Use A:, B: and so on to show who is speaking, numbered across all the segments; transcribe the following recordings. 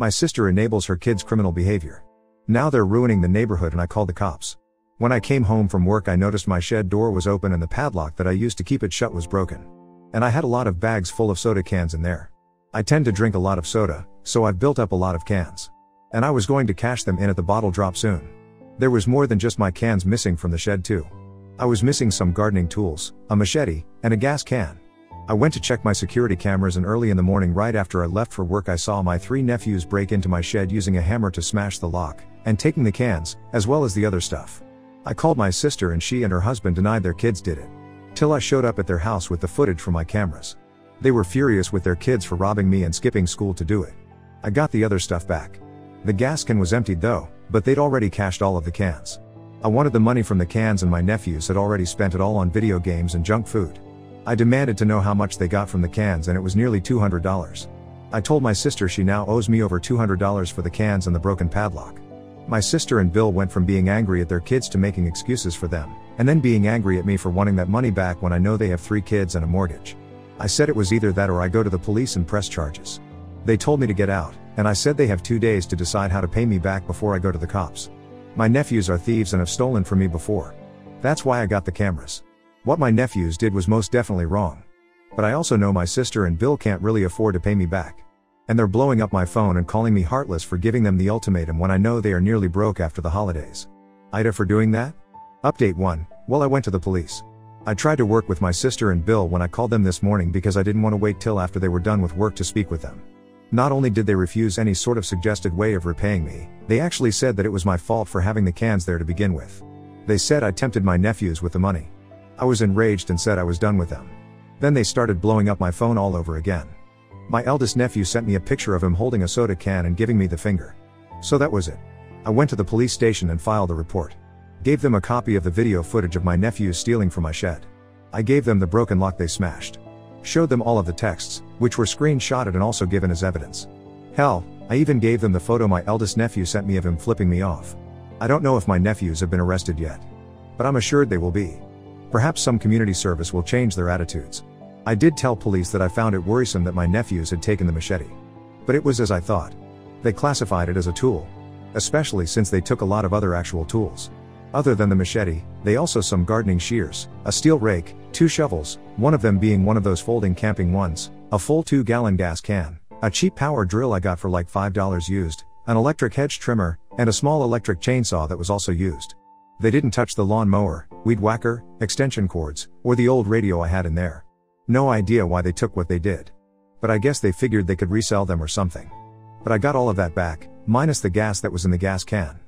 A: My sister enables her kids' criminal behavior. Now they're ruining the neighborhood and I called the cops. When I came home from work, I noticed my shed door was open and the padlock that I used to keep it shut was broken. And I had a lot of bags full of soda cans in there. I tend to drink a lot of soda, so I've built up a lot of cans. And I was going to cash them in at the bottle drop soon. There was more than just my cans missing from the shed, too. I was missing some gardening tools, a machete, and a gas can. I went to check my security cameras and early in the morning right after I left for work I saw my three nephews break into my shed using a hammer to smash the lock, and taking the cans, as well as the other stuff. I called my sister and she and her husband denied their kids did it. Till I showed up at their house with the footage from my cameras. They were furious with their kids for robbing me and skipping school to do it. I got the other stuff back. The gas can was emptied though, but they'd already cashed all of the cans. I wanted the money from the cans and my nephews had already spent it all on video games and junk food. I demanded to know how much they got from the cans and it was nearly $200. I told my sister she now owes me over $200 for the cans and the broken padlock. My sister and Bill went from being angry at their kids to making excuses for them, and then being angry at me for wanting that money back when I know they have three kids and a mortgage. I said it was either that or I go to the police and press charges. They told me to get out, and I said they have two days to decide how to pay me back before I go to the cops. My nephews are thieves and have stolen from me before. That's why I got the cameras. What my nephews did was most definitely wrong. But I also know my sister and Bill can't really afford to pay me back. And they're blowing up my phone and calling me heartless for giving them the ultimatum when I know they are nearly broke after the holidays. AITA for doing that? Update 1 Well, I went to the police. I tried to work with my sister and Bill when I called them this morning because I didn't want to wait till after they were done with work to speak with them. Not only did they refuse any sort of suggested way of repaying me, they actually said that it was my fault for having the cans there to begin with. They said I tempted my nephews with the money. I was enraged and said I was done with them. Then they started blowing up my phone all over again. My eldest nephew sent me a picture of him holding a soda can and giving me the finger. So that was it. I went to the police station and filed a report. Gave them a copy of the video footage of my nephews stealing from my shed. I gave them the broken lock they smashed. Showed them all of the texts, which were screenshotted and also given as evidence. Hell, I even gave them the photo my eldest nephew sent me of him flipping me off. I don't know if my nephews have been arrested yet. But I'm assured they will be. Perhaps some community service will change their attitudes. I did tell police that I found it worrisome that my nephews had taken the machete. But it was as I thought. They classified it as a tool. Especially since they took a lot of other actual tools. Other than the machete, they also some gardening shears, a steel rake, two shovels, one of them being one of those folding camping ones, a full 2 gallon gas can, a cheap power drill I got for like $5 used, an electric hedge trimmer, and a small electric chainsaw that was also used. They didn't touch the lawn mower, weed whacker, extension cords, or the old radio I had in there. No idea why they took what they did. But I guess they figured they could resell them or something. But I got all of that back, minus the gas that was in the gas can.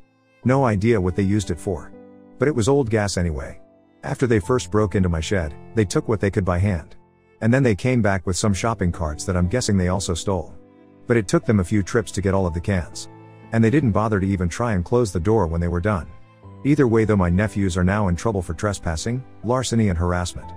A: No idea what they used it for. But it was old gas anyway. After they first broke into my shed, they took what they could by hand. And then they came back with some shopping carts that I'm guessing they also stole. But it took them a few trips to get all of the cans. And they didn't bother to even try and close the door when they were done. Either way though my nephews are now in trouble for trespassing, larceny and harassment.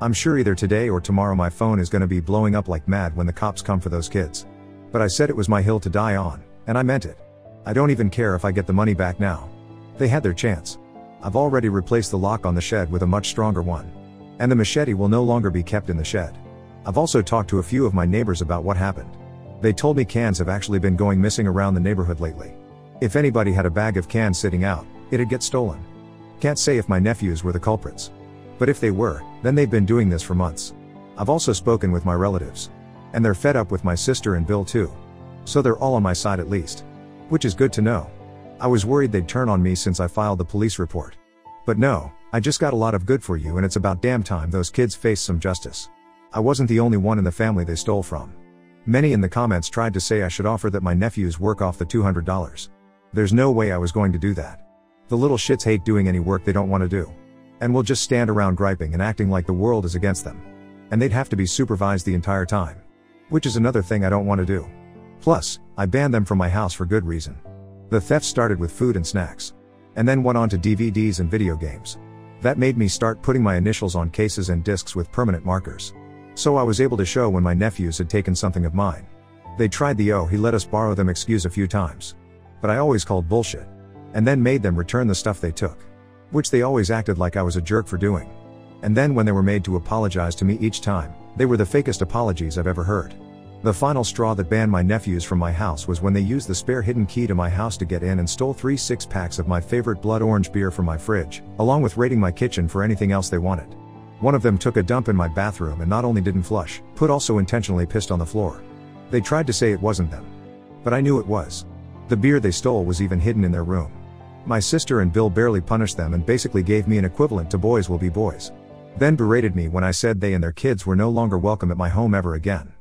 A: I'm sure either today or tomorrow my phone is gonna be blowing up like mad when the cops come for those kids. But I said it was my hill to die on, and I meant it. I don't even care if I get the money back now. They had their chance. I've already replaced the lock on the shed with a much stronger one. And the machete will no longer be kept in the shed. I've also talked to a few of my neighbors about what happened. They told me cans have actually been going missing around the neighborhood lately. If anybody had a bag of cans sitting out, it'd get stolen. Can't say if my nephews were the culprits. But if they were, then they've been doing this for months. I've also spoken with my relatives. And they're fed up with my sister and Bill too. So they're all on my side at least. Which is good to know. I was worried they'd turn on me since I filed the police report. But no, I just got a lot of good for you and it's about damn time those kids face some justice. I wasn't the only one in the family they stole from. Many in the comments tried to say I should offer that my nephews work off the $200. There's no way I was going to do that. The little shits hate doing any work they don't want to do. And will just stand around griping and acting like the world is against them. And they'd have to be supervised the entire time. Which is another thing I don't want to do. Plus, I banned them from my house for good reason. The theft started with food and snacks. And then went on to DVDs and video games. That made me start putting my initials on cases and discs with permanent markers. So I was able to show when my nephews had taken something of mine. They tried the oh he let us borrow them excuse a few times. But I always called bullshit. And then made them return the stuff they took. Which they always acted like I was a jerk for doing. And then when they were made to apologize to me each time, they were the fakest apologies I've ever heard. The final straw that banned my nephews from my house was when they used the spare hidden key to my house to get in and stole three six packs of my favorite blood orange beer from my fridge, along with raiding my kitchen for anything else they wanted. One of them took a dump in my bathroom and not only didn't flush, but also intentionally pissed on the floor. They tried to say it wasn't them. But I knew it was. The beer they stole was even hidden in their room. My sister and Bill barely punished them and basically gave me an equivalent to boys will be boys. Then berated me when I said they and their kids were no longer welcome at my home ever again.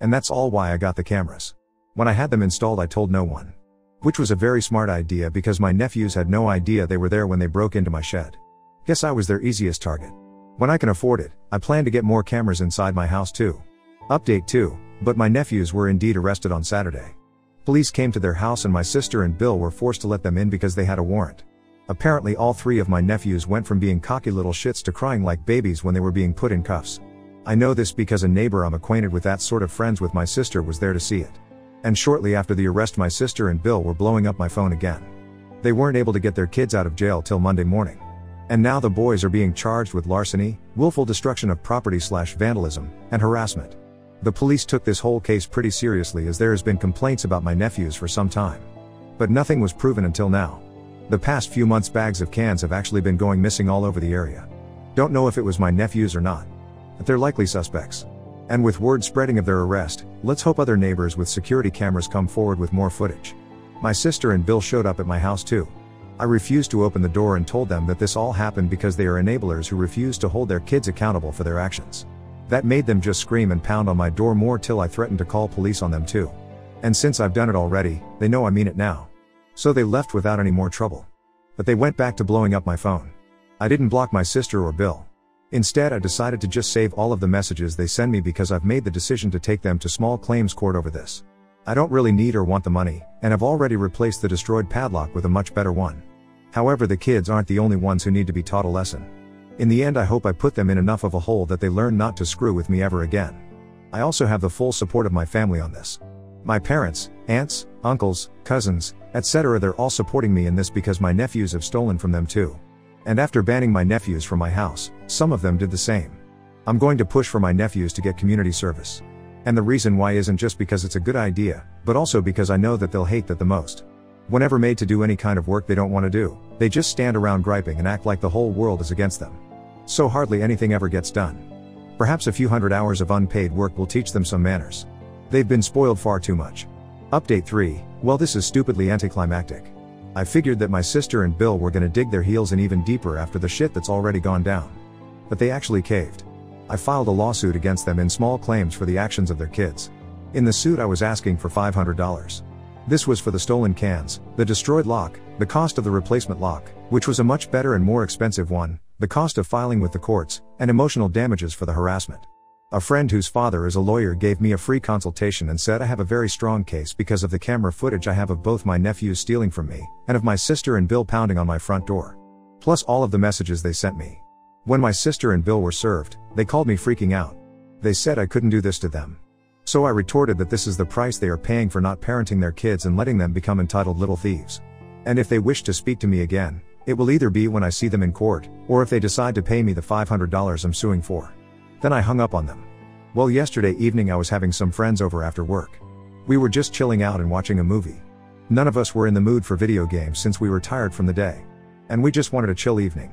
A: And that's all why I got the cameras. When I had them installed, I told no one. Which was a very smart idea because my nephews had no idea they were there when they broke into my shed. Guess I was their easiest target. When I can afford it, I plan to get more cameras inside my house too. Update 2, but my nephews were indeed arrested on Saturday. Police came to their house and my sister and Bill were forced to let them in because they had a warrant. Apparently all three of my nephews went from being cocky little shits to crying like babies when they were being put in cuffs. I know this because a neighbor I'm acquainted with that sort of friends with my sister was there to see it. And shortly after the arrest my sister and Bill were blowing up my phone again. They weren't able to get their kids out of jail till Monday morning. And now the boys are being charged with larceny, willful destruction of property slash vandalism, and harassment. The police took this whole case pretty seriously as there has been complaints about my nephews for some time. But nothing was proven until now. The past few months bags of cans have actually been going missing all over the area. Don't know if it was my nephews or not but they're likely suspects. And with word spreading of their arrest, let's hope other neighbors with security cameras come forward with more footage. My sister and Bill showed up at my house too. I refused to open the door and told them that this all happened because they are enablers who refuse to hold their kids accountable for their actions. That made them just scream and pound on my door more till I threatened to call police on them too. And since I've done it already, they know I mean it now. So they left without any more trouble. But they went back to blowing up my phone. I didn't block my sister or Bill. Instead, I decided to just save all of the messages they send me because I've made the decision to take them to small claims court over this. I don't really need or want the money, and have already replaced the destroyed padlock with a much better one. However, the kids aren't the only ones who need to be taught a lesson. In the end, I hope I put them in enough of a hole that they learn not to screw with me ever again. I also have the full support of my family on this. My parents, aunts, uncles, cousins, etc., they're all supporting me in this because my nephews have stolen from them too. And after banning my nephews from my house, some of them did the same. I'm going to push for my nephews to get community service. And the reason why isn't just because it's a good idea, but also because I know that they'll hate that the most. Whenever made to do any kind of work they don't want to do, they just stand around griping and act like the whole world is against them. So hardly anything ever gets done. Perhaps a few hundred hours of unpaid work will teach them some manners. They've been spoiled far too much. Update 3 Well, this is stupidly anticlimactic. I figured that my sister and Bill were gonna dig their heels in even deeper after the shit that's already gone down. But they actually caved. I filed a lawsuit against them in small claims for the actions of their kids. In the suit I was asking for $500. This was for the stolen cans, the destroyed lock, the cost of the replacement lock, which was a much better and more expensive one, the cost of filing with the courts, and emotional damages for the harassment. A friend whose father is a lawyer gave me a free consultation and said I have a very strong case because of the camera footage I have of both my nephews stealing from me, and of my sister and Bill pounding on my front door. Plus all of the messages they sent me. When my sister and Bill were served, they called me freaking out. They said I couldn't do this to them. So I retorted that this is the price they are paying for not parenting their kids and letting them become entitled little thieves. And if they wish to speak to me again, it will either be when I see them in court, or if they decide to pay me the $500 I'm suing for. Then I hung up on them. Well, yesterday evening I was having some friends over after work. We were just chilling out and watching a movie. None of us were in the mood for video games since we were tired from the day. And we just wanted a chill evening.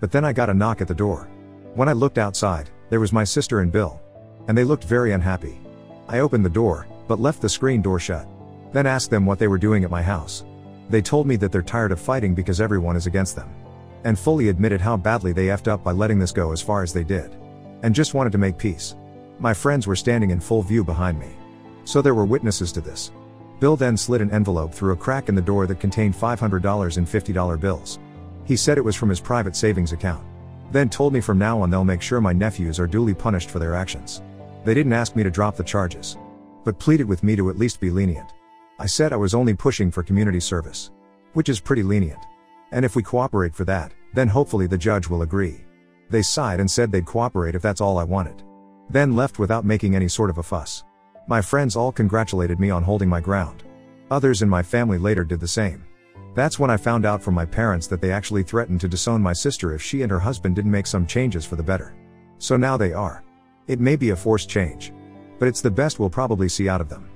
A: But then I got a knock at the door. When I looked outside, there was my sister and Bill. And they looked very unhappy. I opened the door, but left the screen door shut. Then asked them what they were doing at my house. They told me that they're tired of fighting because everyone is against them. And fully admitted how badly they effed up by letting this go as far as they did and just wanted to make peace. My friends were standing in full view behind me. So there were witnesses to this. Bill then slid an envelope through a crack in the door that contained $500 in $50 bills. He said it was from his private savings account. Then told me from now on they'll make sure my nephews are duly punished for their actions. They didn't ask me to drop the charges. But pleaded with me to at least be lenient. I said I was only pushing for community service. Which is pretty lenient. And if we cooperate for that, then hopefully the judge will agree. They sighed and said they'd cooperate if that's all I wanted. Then left without making any sort of a fuss. My friends all congratulated me on holding my ground. Others in my family later did the same. That's when I found out from my parents that they actually threatened to disown my sister if she and her husband didn't make some changes for the better. So now they are. It may be a forced change. but it's the best we'll probably see out of them.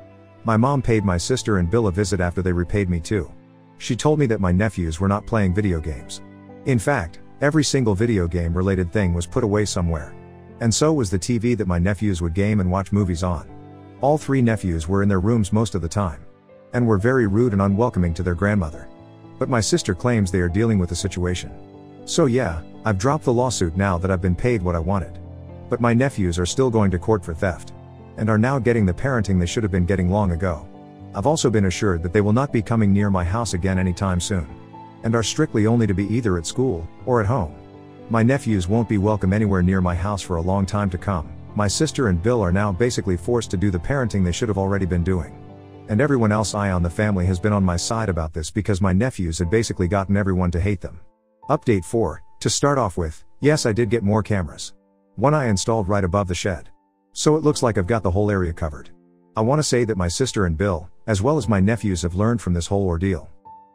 A: My mom paid my sister and Bill a visit after they repaid me too. She told me that my nephews were not playing video games. In fact, every single video game related thing was put away somewhere. And so was the TV that my nephews would game and watch movies on. All three nephews were in their rooms most of the time. And were very rude and unwelcoming to their grandmother. But my sister claims they are dealing with the situation. So yeah, I've dropped the lawsuit now that I've been paid what I wanted. But my nephews are still going to court for theft. And are now getting the parenting they should have been getting long ago. I've also been assured that they will not be coming near my house again anytime soon. And are strictly only to be either at school, or at home. My nephews won't be welcome anywhere near my house for a long time to come. My sister and Bill are now basically forced to do the parenting they should have already been doing. And everyone else I on the family has been on my side about this because my nephews had basically gotten everyone to hate them. Update 4, to start off with, yes I did get more cameras. One I installed right above the shed. So it looks like I've got the whole area covered. I want to say that my sister and Bill, as well as my nephews have learned from this whole ordeal.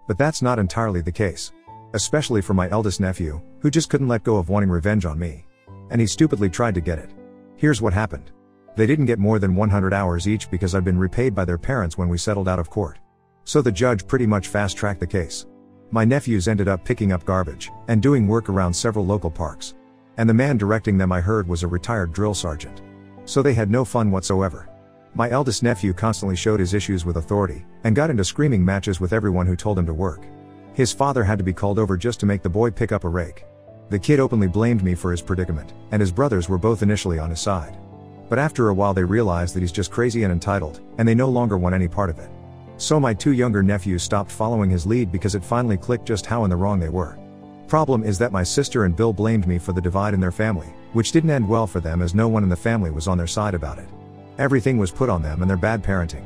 A: But that's not entirely the case. Especially for my eldest nephew, who just couldn't let go of wanting revenge on me. And he stupidly tried to get it. Here's what happened. They didn't get more than 100 hours each because I'd been repaid by their parents when we settled out of court. So the judge pretty much fast tracked the case. My nephews ended up picking up garbage and doing work around several local parks. And the man directing them I heard was a retired drill sergeant. So they had no fun whatsoever. My eldest nephew constantly showed his issues with authority and got into screaming matches with everyone who told him to work. His father had to be called over just to make the boy pick up a rake. The kid openly blamed me for his predicament, and his brothers were both initially on his side. But after a while they realized that he's just crazy and entitled, and they no longer want any part of it. So my two younger nephews stopped following his lead because it finally clicked just how in the wrong they were. Problem is that my sister and Bill blamed me for the divide in their family, which didn't end well for them as no one in the family was on their side about it. Everything was put on them and their bad parenting.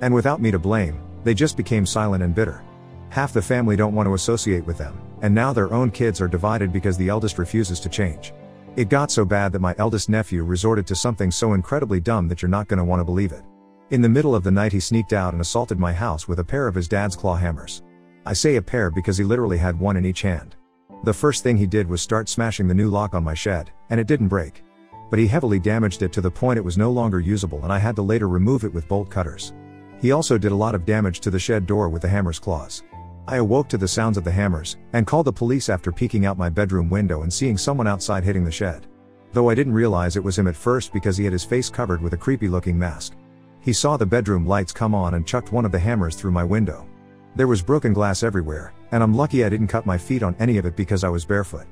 A: And without me to blame, they just became silent and bitter. Half the family don't want to associate with them, and now their own kids are divided because the eldest refuses to change. It got so bad that my eldest nephew resorted to something so incredibly dumb that you're not gonna want to believe it. In the middle of the night he sneaked out and assaulted my house with a pair of his dad's claw hammers. I say a pair because he literally had one in each hand. The first thing he did was start smashing the new lock on my shed, and it didn't break. But he heavily damaged it to the point it was no longer usable and I had to later remove it with bolt cutters. He also did a lot of damage to the shed door with the hammer's claws. I awoke to the sounds of the hammers, and called the police after peeking out my bedroom window and seeing someone outside hitting the shed. Though I didn't realize it was him at first because he had his face covered with a creepy looking mask. He saw the bedroom lights come on and chucked one of the hammers through my window. There was broken glass everywhere, and I'm lucky I didn't cut my feet on any of it because I was barefoot.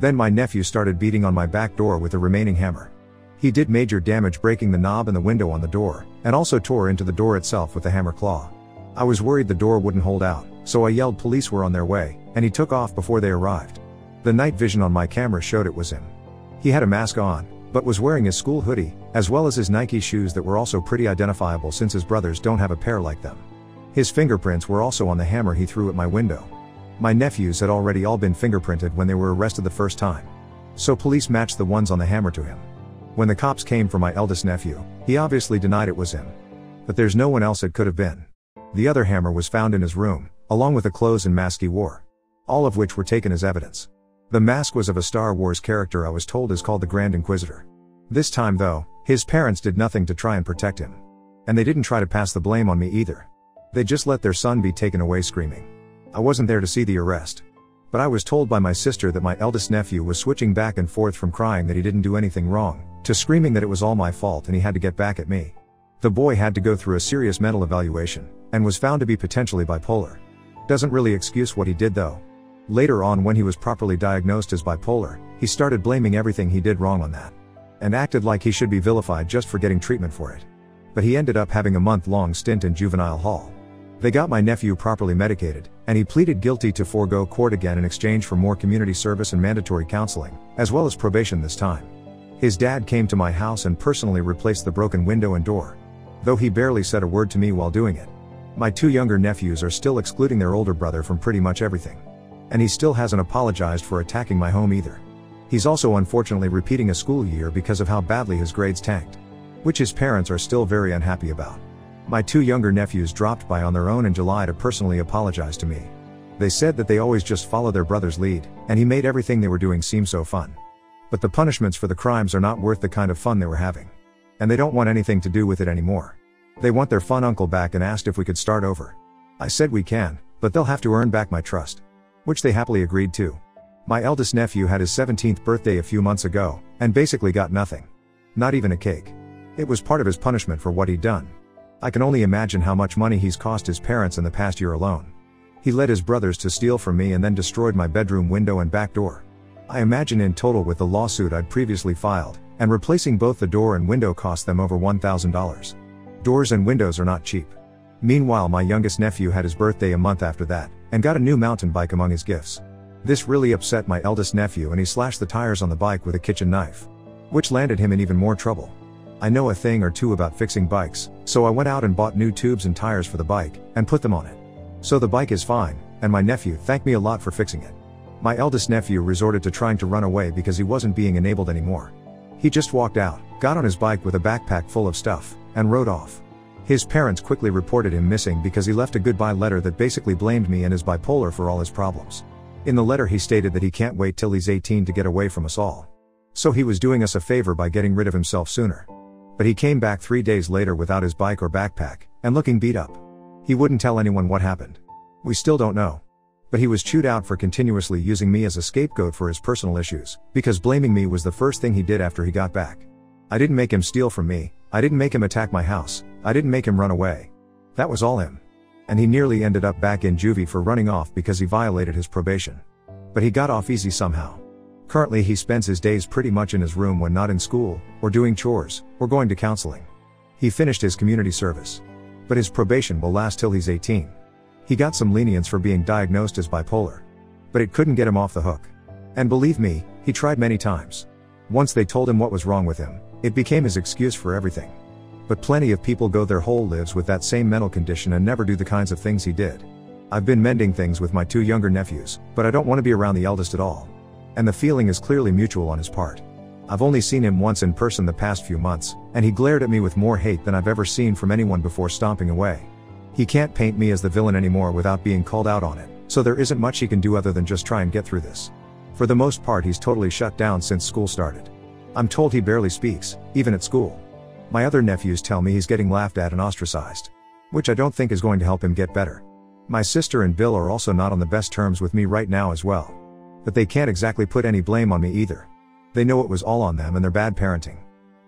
A: Then my nephew started beating on my back door with the remaining hammer. He did major damage breaking the knob and the window on the door, and also tore into the door itself with the hammer claw. I was worried the door wouldn't hold out, so I yelled police were on their way, and he took off before they arrived. The night vision on my camera showed it was him. He had a mask on, but was wearing his school hoodie, as well as his Nike shoes that were also pretty identifiable since his brothers don't have a pair like them. His fingerprints were also on the hammer he threw at my window. My nephews had already all been fingerprinted when they were arrested the first time. So police matched the ones on the hammer to him. When the cops came for my eldest nephew, he obviously denied it was him. But there's no one else it could have been. The other hammer was found in his room, along with the clothes and mask he wore. All of which were taken as evidence. The mask was of a Star Wars character I was told is called the Grand Inquisitor. This time though, his parents did nothing to try and protect him. And they didn't try to pass the blame on me either. They just let their son be taken away screaming. I wasn't there to see the arrest. But I was told by my sister that my eldest nephew was switching back and forth from crying that he didn't do anything wrong, to screaming that it was all my fault and he had to get back at me. The boy had to go through a serious mental evaluation, and was found to be potentially bipolar. Doesn't really excuse what he did though. Later on, when he was properly diagnosed as bipolar, he started blaming everything he did wrong on that. And acted like he should be vilified just for getting treatment for it. But he ended up having a month long stint in juvenile hall. They got my nephew properly medicated, and he pleaded guilty to forego court again in exchange for more community service and mandatory counseling, as well as probation this time. His dad came to my house and personally replaced the broken window and door though he barely said a word to me while doing it. My two younger nephews are still excluding their older brother from pretty much everything. And he still hasn't apologized for attacking my home either. He's also unfortunately repeating a school year because of how badly his grades tanked. Which his parents are still very unhappy about. My two younger nephews dropped by on their own in July to personally apologize to me. They said that they always just follow their brother's lead, and he made everything they were doing seem so fun. But the punishments for the crimes are not worth the kind of fun they were having. and they don't want anything to do with it anymore. They want their fun uncle back and asked if we could start over. I said we can, but they'll have to earn back my trust. Which they happily agreed to. My eldest nephew had his 17th birthday a few months ago, and basically got nothing. Not even a cake. It was part of his punishment for what he'd done. I can only imagine how much money he's cost his parents in the past year alone. He led his brothers to steal from me and then destroyed my bedroom window and back door. I imagine in total with the lawsuit I'd previously filed, and replacing both the door and window cost them over $1,000. Doors and windows are not cheap. Meanwhile, my youngest nephew had his birthday a month after that, and got a new mountain bike among his gifts. This really upset my eldest nephew and he slashed the tires on the bike with a kitchen knife. Which landed him in even more trouble. I know a thing or two about fixing bikes, so I went out and bought new tubes and tires for the bike, and put them on it. So the bike is fine, and my nephew thanked me a lot for fixing it. My eldest nephew resorted to trying to run away because he wasn't being enabled anymore. He just walked out, got on his bike with a backpack full of stuff, and rode off. His parents quickly reported him missing because he left a goodbye letter that basically blamed me and his bipolar for all his problems. In the letter, he stated that he can't wait till he's 18 to get away from us all. So he was doing us a favor by getting rid of himself sooner. But he came back three days later without his bike or backpack, and looking beat up. He wouldn't tell anyone what happened. We still don't know. But he was chewed out for continuously using me as a scapegoat for his personal issues, because blaming me was the first thing he did after he got back. I didn't make him steal from me, I didn't make him attack my house, I didn't make him run away. That was all him. And he nearly ended up back in juvie for running off because he violated his probation. But he got off easy somehow. Currently, he spends his days pretty much in his room when not in school, or doing chores, or going to counseling. He finished his community service. But his probation will last till he's 18. He got some lenience for being diagnosed as bipolar. But it couldn't get him off the hook. And believe me, he tried many times. Once they told him what was wrong with him, it became his excuse for everything. But plenty of people go their whole lives with that same mental condition and never do the kinds of things he did. I've been mending things with my two younger nephews, but I don't want to be around the eldest at all. And the feeling is clearly mutual on his part. I've only seen him once in person the past few months, and he glared at me with more hate than I've ever seen from anyone before stomping away. He can't paint me as the villain anymore without being called out on it, so there isn't much he can do other than just try and get through this. For the most part, he's totally shut down since school started. I'm told he barely speaks, even at school. My other nephews tell me he's getting laughed at and ostracized. Which I don't think is going to help him get better. My sister and Bill are also not on the best terms with me right now as well. But they can't exactly put any blame on me either. They know it was all on them and their bad parenting.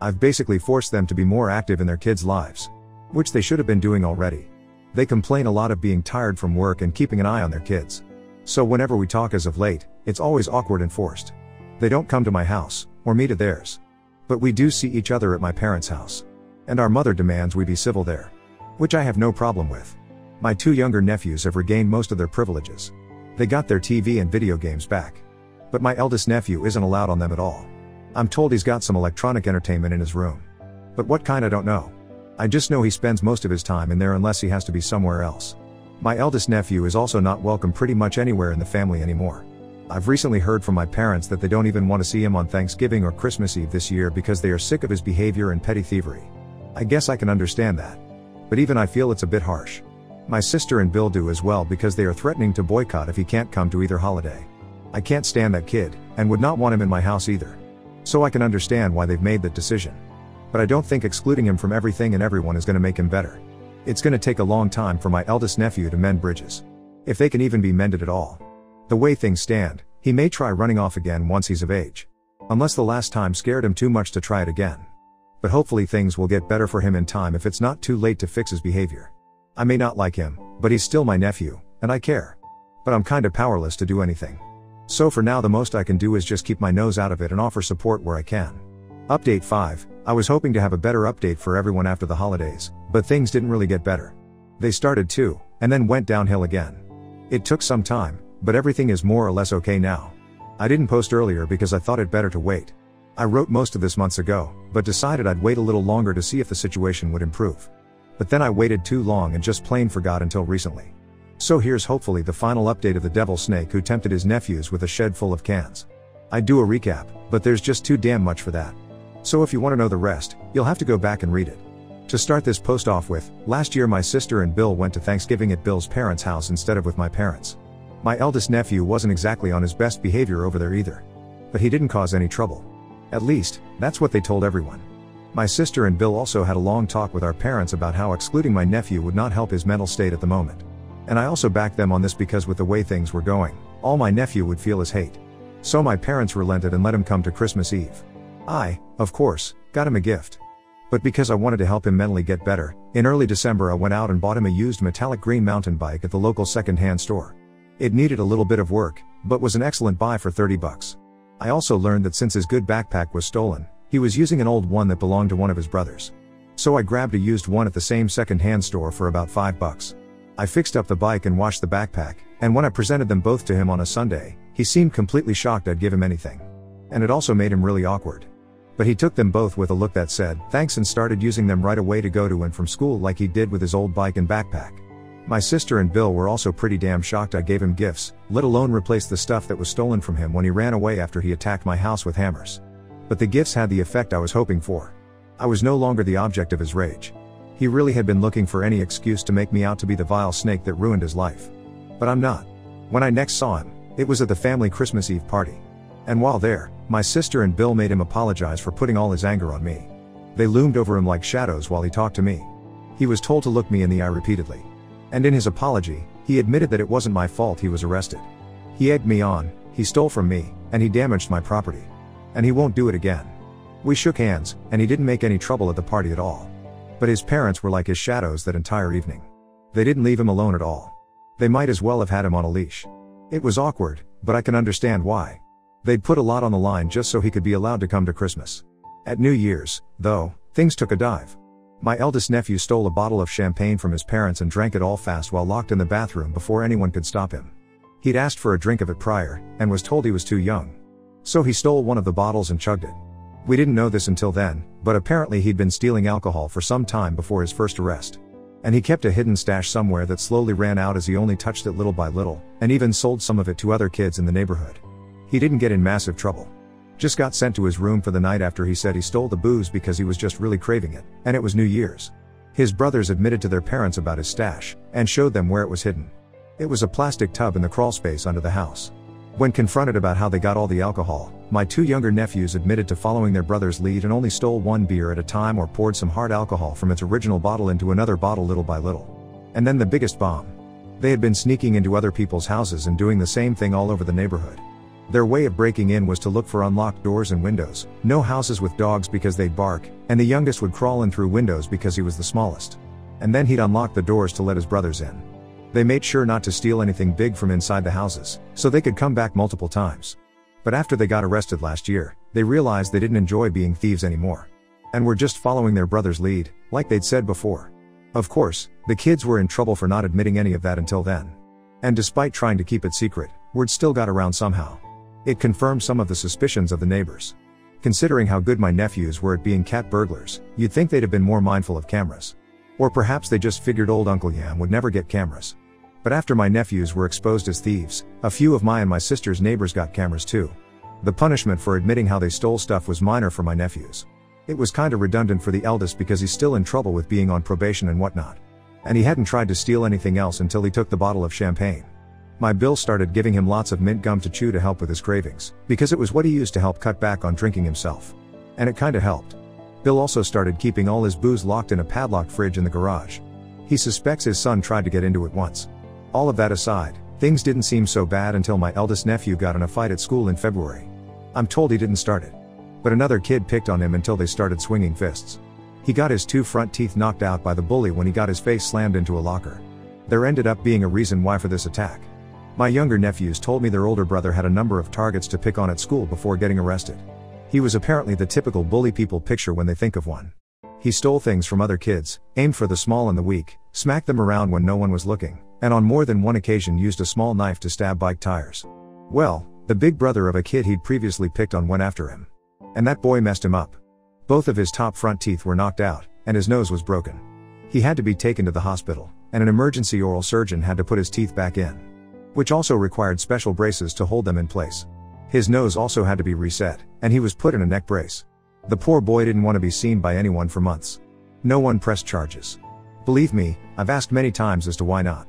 A: I've basically forced them to be more active in their kids' lives. Which they should have been doing already. They complain a lot of being tired from work and keeping an eye on their kids. So whenever we talk as of late, it's always awkward and forced. They don't come to my house, or me to theirs. But we do see each other at my parents' house. And our mother demands we be civil there. Which I have no problem with. My two younger nephews have regained most of their privileges. They got their TV and video games back. But my eldest nephew isn't allowed on them at all. I'm told he's got some electronic entertainment in his room. But what kind I don't know. I just know he spends most of his time in there unless he has to be somewhere else. My eldest nephew is also not welcome pretty much anywhere in the family anymore. I've recently heard from my parents that they don't even want to see him on Thanksgiving or Christmas Eve this year because they are sick of his behavior and petty thievery. I guess I can understand that. But even I feel it's a bit harsh. My sister and Bill do as well because they are threatening to boycott if he can't come to either holiday. I can't stand that kid, and would not want him in my house either. So I can understand why they've made that decision but I don't think excluding him from everything and everyone is going to make him better. It's going to take a long time for my eldest nephew to mend bridges. If they can even be mended at all. The way things stand, he may try running off again once he's of age. Unless the last time scared him too much to try it again. But hopefully things will get better for him in time if it's not too late to fix his behavior. I may not like him, but he's still my nephew, and I care. But I'm kinda powerless to do anything. So for now the most I can do is just keep my nose out of it and offer support where I can. Update 5 I was hoping to have a better update for everyone after the holidays, but things didn't really get better. They started to, and then went downhill again. It took some time, but everything is more or less okay now. I didn't post earlier because I thought it better to wait. I wrote most of this months ago, but decided I'd wait a little longer to see if the situation would improve. But then I waited too long and just plain forgot until recently. So here's hopefully the final update of the devil snake who tempted his nephews with a shed full of cans. I'd do a recap, but there's just too damn much for that. So if you want to know the rest, you'll have to go back and read it. To start this post off with, last year my sister and Bill went to Thanksgiving at Bill's parents' house instead of with my parents. My eldest nephew wasn't exactly on his best behavior over there either. But he didn't cause any trouble. At least, that's what they told everyone. My sister and Bill also had a long talk with our parents about how excluding my nephew would not help his mental state at the moment. And I also backed them on this because with the way things were going, all my nephew would feel is hate. So my parents relented and let him come to Christmas Eve. I, of course, got him a gift. But because I wanted to help him mentally get better, in early December I went out and bought him a used metallic green mountain bike at the local second-hand store. It needed a little bit of work, but was an excellent buy for 30 bucks. I also learned that since his good backpack was stolen, he was using an old one that belonged to one of his brothers. So I grabbed a used one at the same second-hand store for about 5 bucks. I fixed up the bike and washed the backpack, and when I presented them both to him on a Sunday, he seemed completely shocked I'd give him anything. And it also made him really awkward. But he took them both with a look that said, thanks and started using them right away to go to and from school like he did with his old bike and backpack. My sister and Bill were also pretty damn shocked I gave him gifts, let alone replace the stuff that was stolen from him when he ran away after he attacked my house with hammers. But the gifts had the effect I was hoping for. I was no longer the object of his rage. He really had been looking for any excuse to make me out to be the vile snake that ruined his life. But I'm not. When I next saw him, it was at the family Christmas Eve party. And while there, my sister and Bill made him apologize for putting all his anger on me. They loomed over him like shadows while he talked to me. He was told to look me in the eye repeatedly. And in his apology, he admitted that it wasn't my fault he was arrested. He egged me on, he stole from me, and he damaged my property. And he won't do it again. We shook hands, and he didn't make any trouble at the party at all. But his parents were like his shadows that entire evening. They didn't leave him alone at all. They might as well have had him on a leash. It was awkward, but I can understand why. They'd put a lot on the line just so he could be allowed to come to Christmas. At New Year's, though, things took a dive. My eldest nephew stole a bottle of champagne from his parents and drank it all fast while locked in the bathroom before anyone could stop him. He'd asked for a drink of it prior, and was told he was too young. So he stole one of the bottles and chugged it. We didn't know this until then, but apparently he'd been stealing alcohol for some time before his first arrest. And he kept a hidden stash somewhere that slowly ran out as he only touched it little by little, and even sold some of it to other kids in the neighborhood. He didn't get in massive trouble. Just got sent to his room for the night after he said he stole the booze because he was just really craving it, and it was New Year's. His brothers admitted to their parents about his stash, and showed them where it was hidden. It was a plastic tub in the crawlspace under the house. When confronted about how they got all the alcohol, my two younger nephews admitted to following their brother's lead and only stole one beer at a time or poured some hard alcohol from its original bottle into another bottle little by little. And then the biggest bomb. They had been sneaking into other people's houses and doing the same thing all over the neighborhood. Their way of breaking in was to look for unlocked doors and windows, no houses with dogs because they'd bark, and the youngest would crawl in through windows because he was the smallest. And then he'd unlock the doors to let his brothers in. They made sure not to steal anything big from inside the houses, so they could come back multiple times. But after they got arrested last year, they realized they didn't enjoy being thieves anymore. And were just following their brother's lead, like they'd said before. Of course, the kids were in trouble for not admitting any of that until then. And despite trying to keep it secret, word still got around somehow. It confirmed some of the suspicions of the neighbors. Considering how good my nephews were at being cat burglars, you'd think they'd have been more mindful of cameras. Or perhaps they just figured old Uncle Yam would never get cameras. But after my nephews were exposed as thieves, a few of my and my sister's neighbors got cameras too. The punishment for admitting how they stole stuff was minor for my nephews. It was kinda redundant for the eldest because he's still in trouble with being on probation and whatnot. And he hadn't tried to steal anything else until he took the bottle of champagne. My Bill started giving him lots of mint gum to chew to help with his cravings, because it was what he used to help cut back on drinking himself. And it kinda helped. Bill also started keeping all his booze locked in a padlocked fridge in the garage. He suspects his son tried to get into it once. All of that aside, things didn't seem so bad until my eldest nephew got in a fight at school in February. I'm told he didn't start it. But another kid picked on him until they started swinging fists. He got his two front teeth knocked out by the bully when he got his face slammed into a locker. There ended up being a reason why for this attack. My younger nephews told me their older brother had a number of targets to pick on at school before getting arrested. He was apparently the typical bully people picture when they think of one. He stole things from other kids, aimed for the small and the weak, smacked them around when no one was looking, and on more than one occasion used a small knife to stab bike tires. Well, the big brother of a kid he'd previously picked on went after him. And that boy messed him up. Both of his top front teeth were knocked out, and his nose was broken. He had to be taken to the hospital, and an emergency oral surgeon had to put his teeth back in. Which also required special braces to hold them in place. His nose also had to be reset, and he was put in a neck brace. The poor boy didn't want to be seen by anyone for months. No one pressed charges. Believe me, I've asked many times as to why not.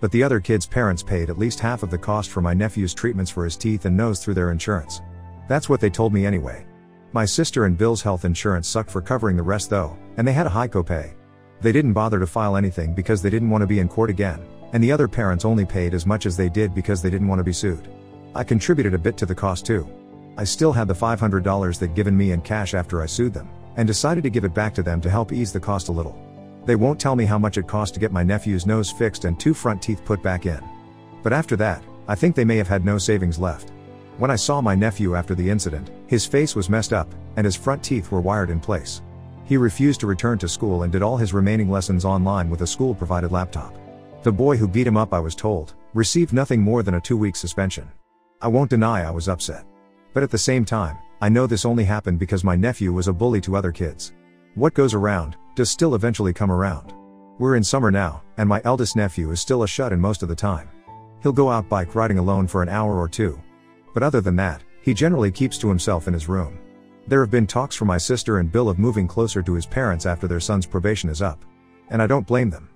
A: But the other kid's parents paid at least half of the cost for my nephew's treatments for his teeth and nose through their insurance. That's what they told me anyway. My sister and Bill's health insurance sucked for covering the rest though, and they had a high copay. They didn't bother to file anything because they didn't want to be in court again, and the other parents only paid as much as they did because they didn't want to be sued. I contributed a bit to the cost too. I still had the $500 they'd given me in cash after I sued them, and decided to give it back to them to help ease the cost a little. They won't tell me how much it cost to get my nephew's nose fixed and two front teeth put back in. But after that, I think they may have had no savings left. When I saw my nephew after the incident, his face was messed up, and his front teeth were wired in place. He refused to return to school and did all his remaining lessons online with a school provided laptop. The boy who beat him up, I was told, received nothing more than a two week suspension. I won't deny I was upset. But at the same time, I know this only happened because my nephew was a bully to other kids. What goes around, does still eventually come around. We're in summer now, and my eldest nephew is still a shut in most of the time. He'll go out bike riding alone for an hour or two. But other than that, he generally keeps to himself in his room. There have been talks from my sister and Bill of moving closer to his parents after their son's probation is up. And I don't blame them.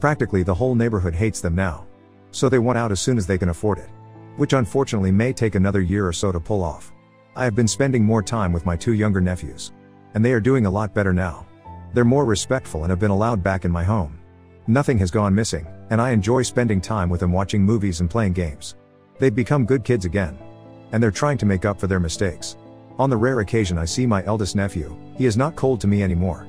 A: Practically the whole neighborhood hates them now. So they want out as soon as they can afford it. Which unfortunately may take another year or so to pull off. I have been spending more time with my two younger nephews. And they are doing a lot better now. They're more respectful and have been allowed back in my home. Nothing has gone missing, and I enjoy spending time with them watching movies and playing games. They've become good kids again. And they're trying to make up for their mistakes. On the rare occasion I see my eldest nephew, he is not cold to me anymore.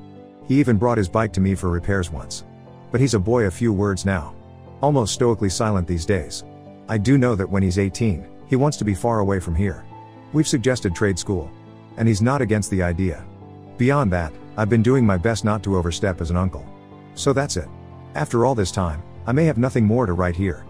A: He even brought his bike to me for repairs once. But he's a boy of few words now. Almost stoically silent these days. I do know that when he's 18, he wants to be far away from here. We've suggested trade school. And he's not against the idea. Beyond that, I've been doing my best not to overstep as an uncle. So that's it. After all this time, I may have nothing more to write here.